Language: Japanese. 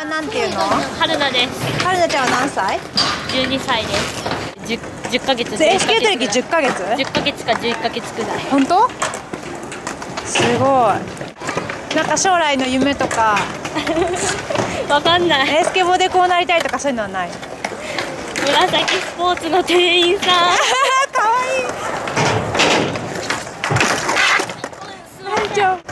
はなんていうの？春菜です。春菜ちゃんは何歳？12歳です。10, 10ヶ月。スケート歴10ヶ月10ヶ月？か11ヶ月くらい。本当？すごい。なんか将来の夢とか。わかんない。えスケボーでこうなりたいとかそういうのはない？紫スポーツの店員さん。かわいい。大長